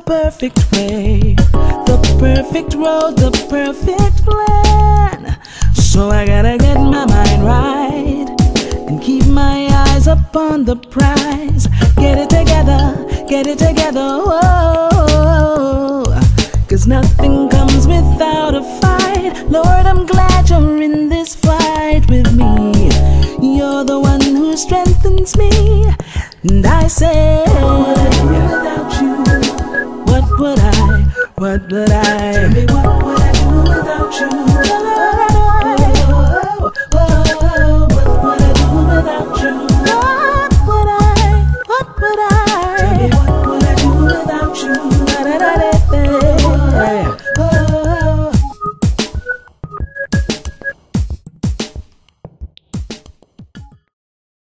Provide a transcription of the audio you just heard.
perfect way, the perfect road, the perfect plan. So I gotta get my mind right and keep my eyes upon the prize. Get it together, get it together, whoa. Cause nothing comes without a fight. Lord, I'm glad you're in this fight with me. You're the one who strengthens me. And I say, what would I? Tell me what would I do without you?